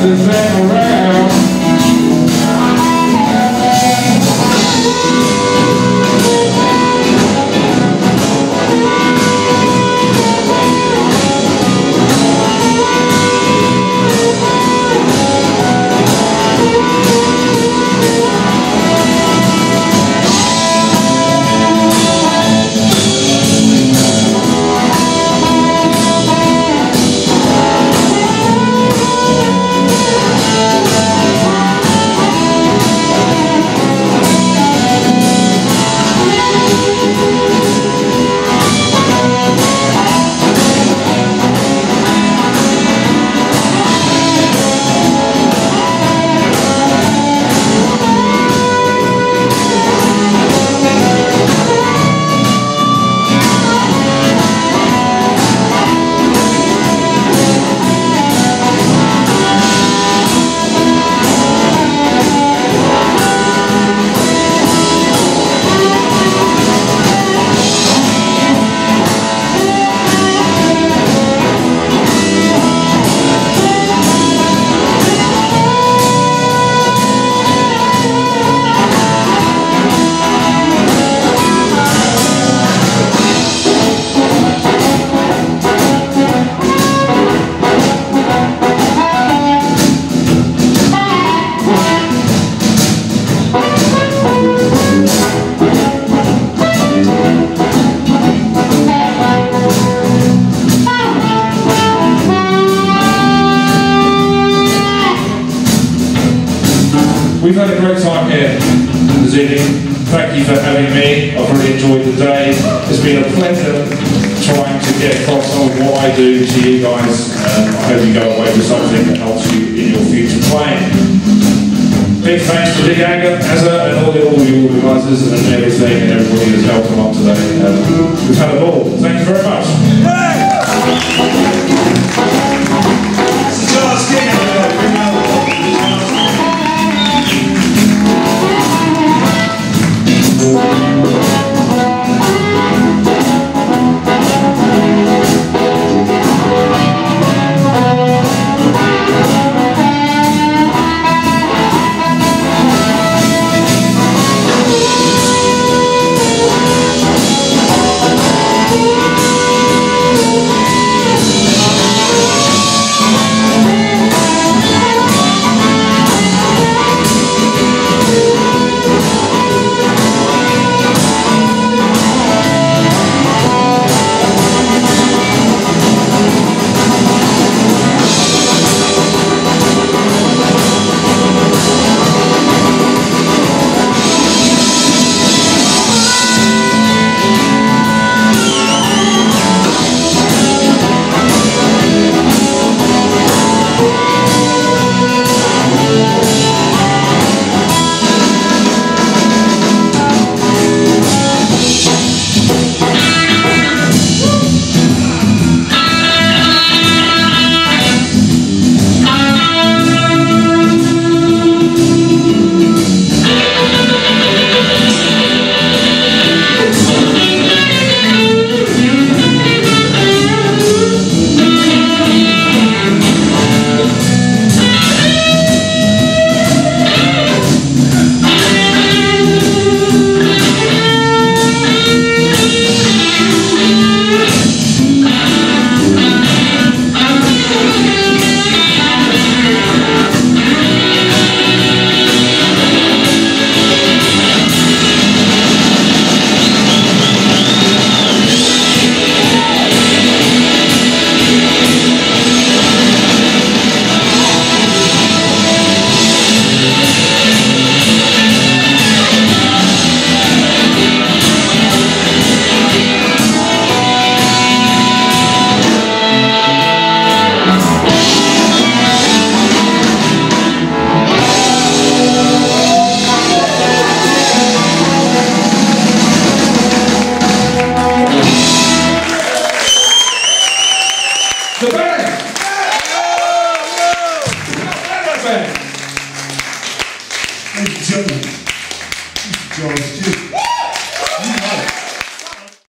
Texas and Vinny. Thank you for having me. I've really enjoyed the day. It's been a pleasure trying to get across some of what I do to you guys. Um, I hope you go away with something that helps you in your future playing. Big thanks to Big Anger, Azza, and all the, the organisers and everything, and everybody that's helped along today. Um, we've had a ball.